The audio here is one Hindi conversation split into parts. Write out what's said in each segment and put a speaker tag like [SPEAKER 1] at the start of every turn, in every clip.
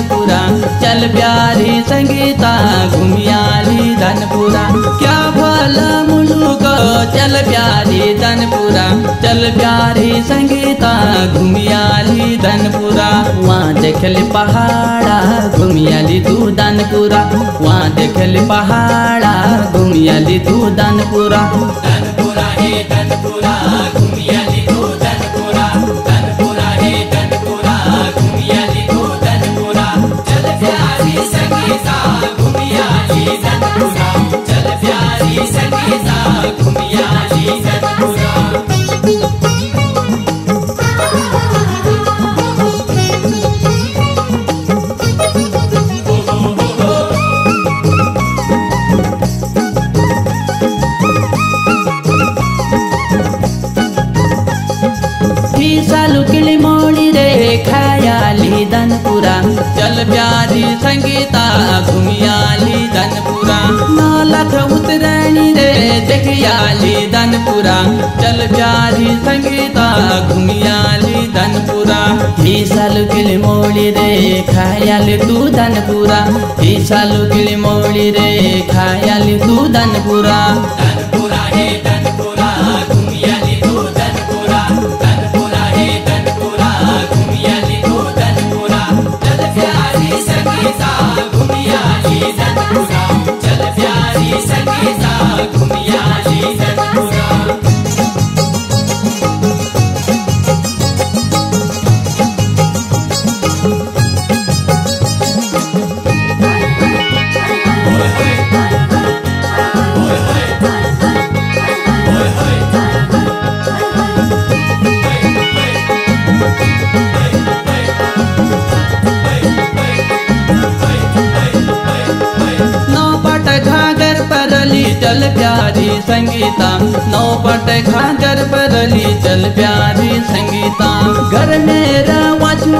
[SPEAKER 1] धनपुरा। चल प्यारी संगीता, घुमियाली धनपुरा। क्या भला मुलुक, चल प्यारी धनपुरा। चल प्यारी संगीता, घुमियाली धनपुरा। वहाँ देखल पहाड़ा, घुमियाली तू धनपुरा। वहाँ देखल पहाड़ा, घुमियाली तू धनपुरा।
[SPEAKER 2] धनपुरा हे धनपुरा चल प्यारी संगीता घुमियाली धनपुरा
[SPEAKER 1] सालू किली मोड़ी रे खायाली धनपुरा। चल संगीता घुमियाली चल जारी संगीता घुमियाली धनपुरा। ही सालू किली मोड़ी रे, खायाली तू धनपुरा। ही सालू किली मोड़ी रे, खायाली तू धनपुरा।
[SPEAKER 2] चल प्यारी संगीता।
[SPEAKER 1] नौ पट घागर परली चल प्यारी संगीता। घर मेरा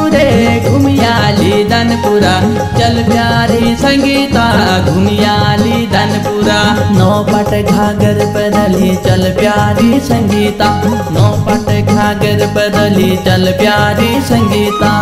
[SPEAKER 1] रे घुमियाली धनपुरा। चल प्यारी संगीता घुमियाली धनपुरा। नौ पट घागर परली चल प्यारी संगीता। नौ पट घागर परली चल प्यारी संगीता।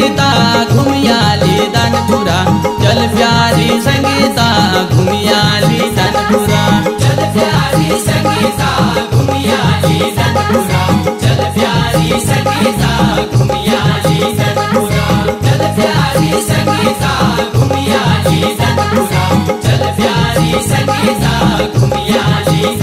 [SPEAKER 1] संगीता घुमियाली धनपुरा। चल प्यारी संगीता घुमियाली धनपुरा।
[SPEAKER 2] चल प्यारी संगीता घुमियाली धनपुरा। चल प्यारी संगीता घुमियाली धनपुरा। चल प्यारी संगीता घुमियाली धनपुरा। चल प्यारी संगीता घुमियाली